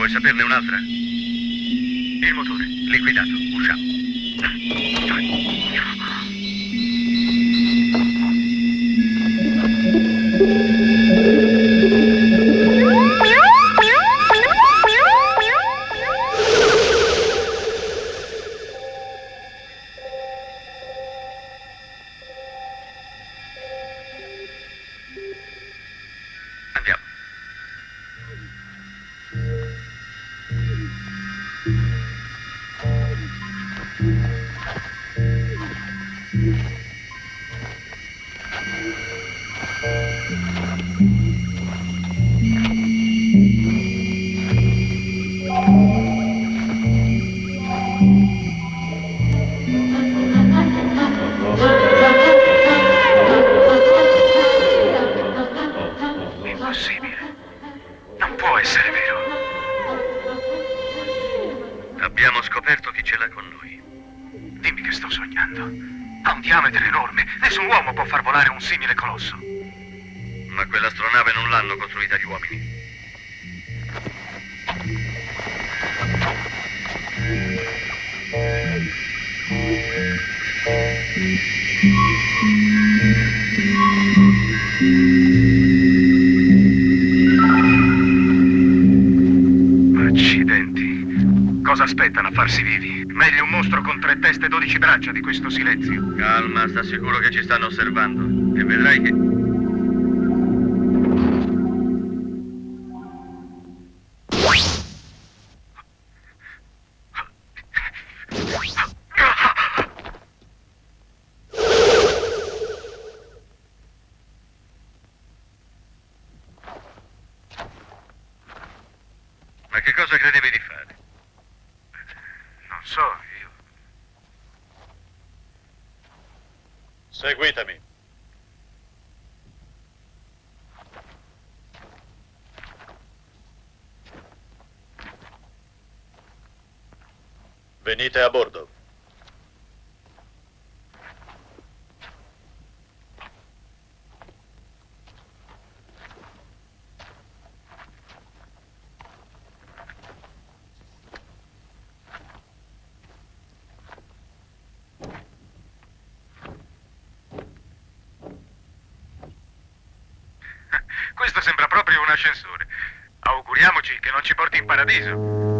Vuoi saperne un'altra? Il motore, liquidato. Usciamo. Andiamo. Ha un diametro enorme. Nessun uomo può far volare un simile colosso. Ma quell'astronave non l'hanno costruita gli uomini. Accidenti. Cosa aspettano a farsi vivi? Meglio un mostro con tre teste e dodici braccia di questo silenzio. Calma, sta sicuro che ci stanno osservando. E vedrai che... so, io... Seguitemi. Venite a bordo. Questo sembra proprio un ascensore. Auguriamoci che non ci porti in paradiso.